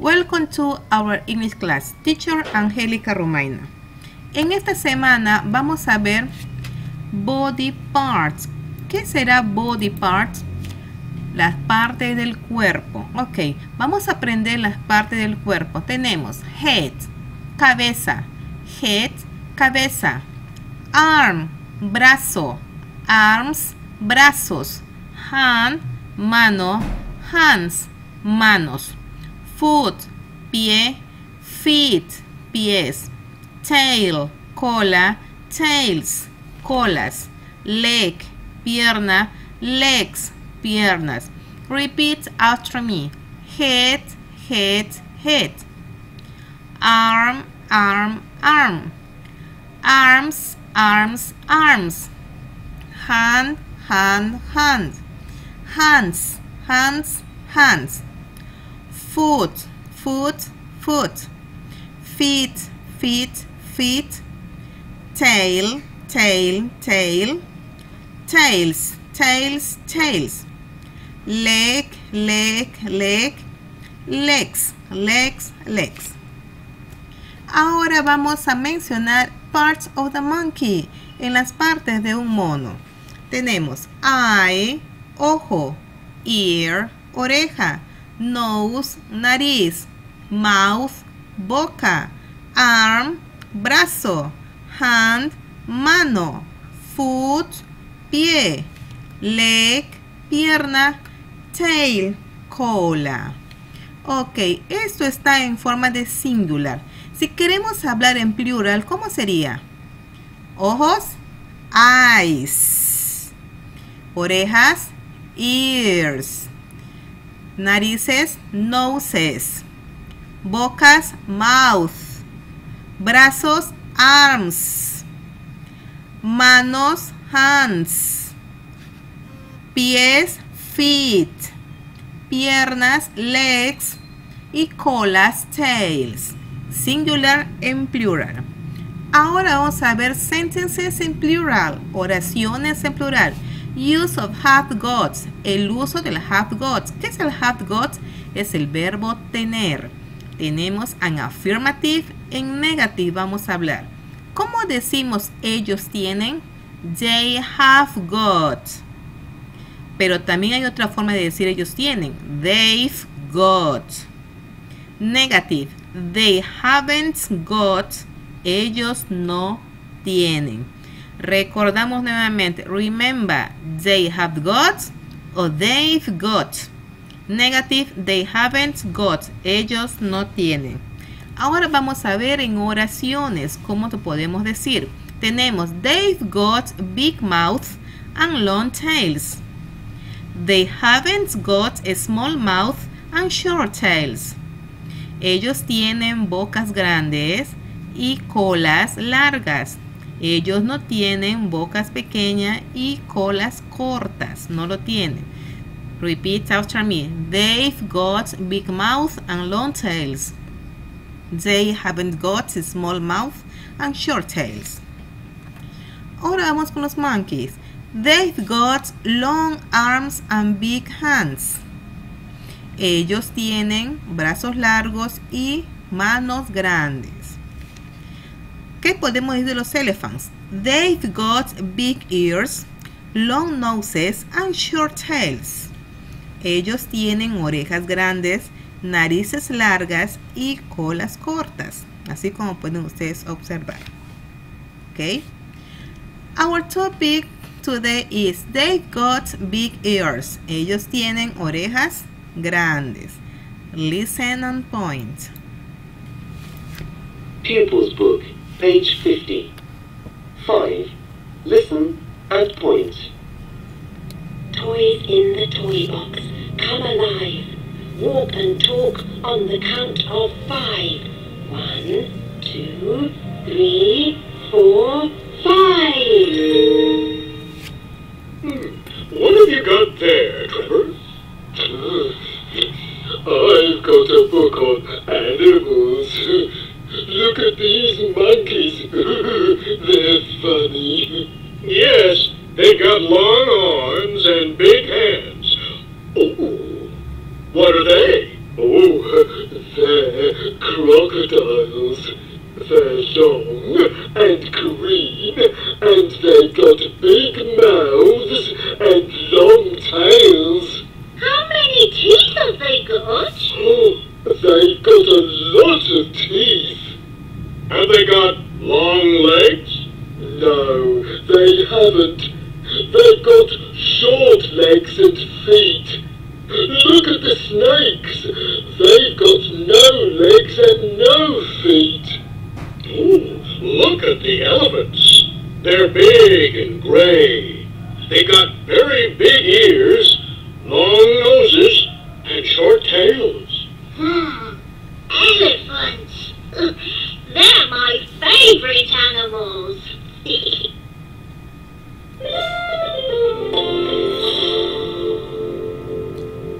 Welcome to our English class, teacher Angélica Romaina. En esta semana vamos a ver body parts. ¿Qué será body parts? Las partes del cuerpo. Ok, vamos a aprender las partes del cuerpo. Tenemos head, cabeza, head, cabeza, arm, brazo, arms, brazos, hand, mano, hands, manos. foot, pie, feet, pies, tail, cola, tails, colas, leg, pierna, legs, piernas. Repeat after me. Head, head, head. Arm, arm, arm. Arms, arms, arms. Hand, hand, hand. Hands, hands, hands. foot, foot, foot, feet, feet, feet, tail, tail, tail, tails, tails, tails, leg, leg, leg, legs, legs, legs. Ahora vamos a mencionar parts of the monkey, en las partes de un mono. Tenemos eye, ojo, ear, oreja, nose, nariz, mouth, boca, arm, brazo, hand, mano, foot, pie, leg, pierna, tail, cola. Ok, esto está en forma de singular. Si queremos hablar en plural, ¿cómo sería? Ojos, eyes. Orejas, ears. Narices, noses. Bocas, mouth. Brazos, arms. Manos, hands. Pies, feet. Piernas, legs. Y colas, tails. Singular en plural. Ahora vamos a ver sentences en plural, oraciones en plural. Use of have got, el uso del have got. ¿Qué es el have got? Es el verbo tener. Tenemos an affirmative, en negative vamos a hablar. ¿Cómo decimos ellos tienen? They have got. Pero también hay otra forma de decir ellos tienen. They've got. Negative. They haven't got. Ellos no tienen. Recordamos nuevamente, remember, they have got o they've got. Negative, they haven't got. Ellos no tienen. Ahora vamos a ver en oraciones cómo podemos decir. Tenemos, they've got big mouth and long tails. They haven't got a small mouth and short tails. Ellos tienen bocas grandes y colas largas. Ellos no tienen bocas pequeñas y colas cortas, no lo tienen. Repeat after me. They've got big mouth and long tails. They haven't got small mouth and short tails. Ahora vamos con los monkeys. They've got long arms and big hands. Ellos tienen brazos largos y manos grandes. ¿Qué podemos decir de los elephants? They've got big ears, long noses and short tails. Ellos tienen orejas grandes, narices largas y colas cortas, así como pueden ustedes observar. ¿Ok? Our topic today is they've got big ears. Ellos tienen orejas grandes. Listen and point. People's book. Page 50. 5. Listen and point. Toys in the toy box, come alive. Walk and talk on the count of five. One, two, three, four, five. Hmm. What have you got there, Trevor? Uh, I've got a book on animals. Look at these monkeys. They're funny. Yes, they got long arms and big hands. long legs? No, they haven't. They've got short legs and feet. Look at the snakes. They've got no legs and no feet. Ooh, look at the elephants. They're big and gray. They got very big ears, long noses, and short tails. Hmm, elephants. favorite animals.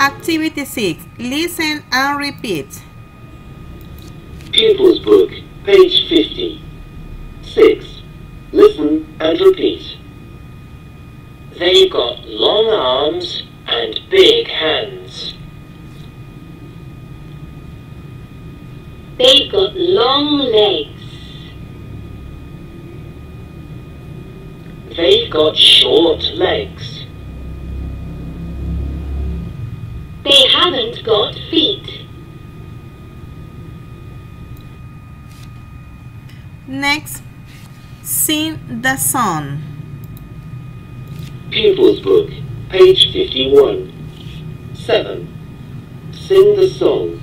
Activity 6. Listen and repeat. Pupils Book, page 50. 6. Listen and repeat. They got long arms and big hands. They got long legs. They've got short legs. They haven't got feet. Next, sing the song. Pupils Book, page 51. 7. Sing the song.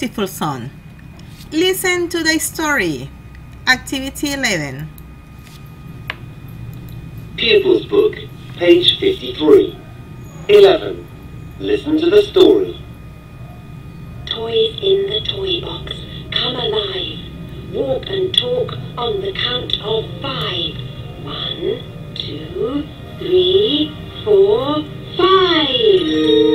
beautiful son. Listen to the story. Activity 11. Pupils Book, page 53. 11. Listen to the story. Toys in the toy box, come alive. Walk and talk on the count of five. One, two, three, four, five.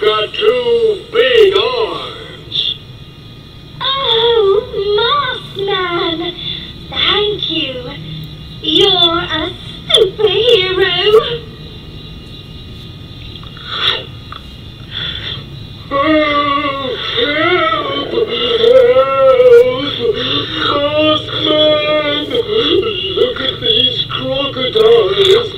got two big arms. Oh, Mossman, thank you. You're a superhero. help! Help! Mossman! Look at these crocodiles.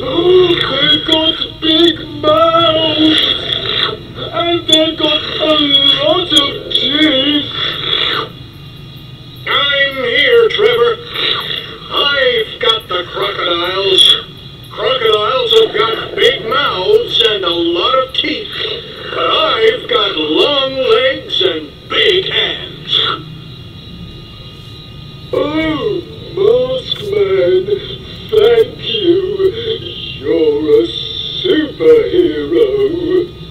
Thank you. You're a superhero.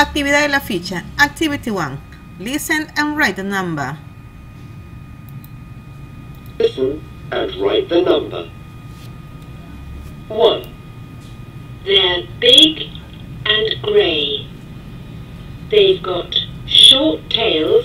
Actividad de la ficha. Activity 1. Listen and write the number. Listen and write the number. 1. They're big and grey. They've got short tails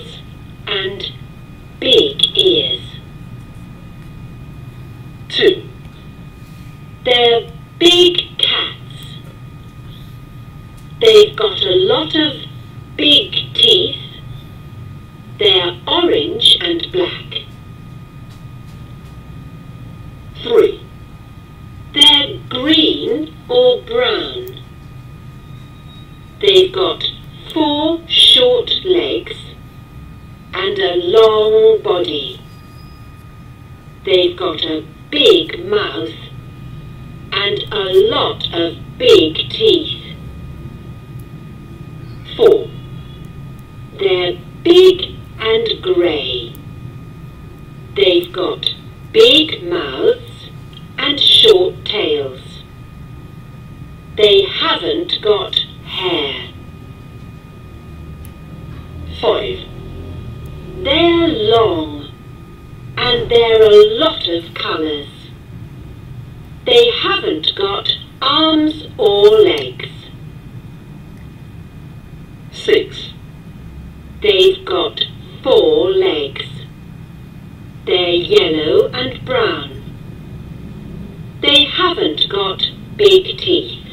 legs and a long body. They've got a big mouth and a lot of big teeth. 4. They're big and grey. They've got big mouths and short tails. They haven't got hair five. They're long, and they are a lot of colours. They haven't got arms or legs. Six. They've got four legs. They're yellow and brown. They haven't got big teeth.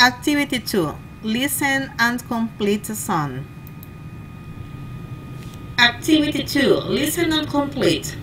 Activity 2. Listen and complete the song. Activity 2. Listen and complete.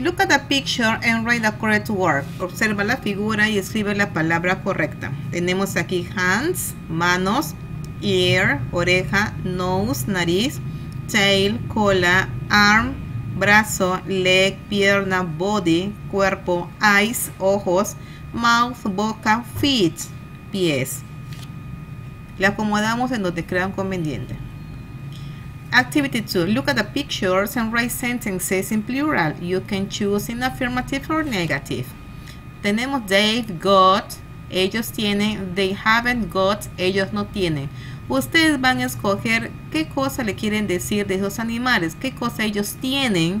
Look at the picture and write the correct word. Observa la figura y escribe la palabra correcta. Tenemos aquí hands, manos, ear, oreja, nose, nariz, tail, cola, arm, brazo, leg, pierna, body, cuerpo, eyes, ojos, mouth, boca, feet, pies. La acomodamos en donde crean conveniente. Activity 2. Look at the pictures and write sentences in plural. You can choose in affirmative or negative. Tenemos they've got, ellos tienen, they haven't got, ellos no tienen. Ustedes van a escoger qué cosa le quieren decir de esos animales, qué cosa ellos tienen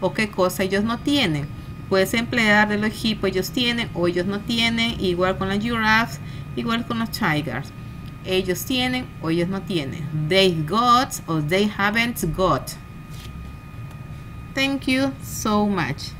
o qué cosa ellos no tienen. Puedes emplear de los ellos tienen o ellos no tienen, igual con las giraffes, igual con los tigers ellos tienen o ellos no tienen. They got or they haven't got. Thank you so much.